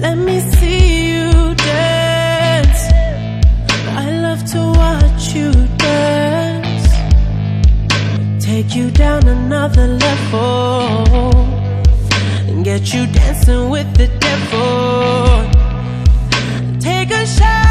Let me see you dance. I love to watch you dance. Take you down another level and get you dancing with the devil. Take a shot.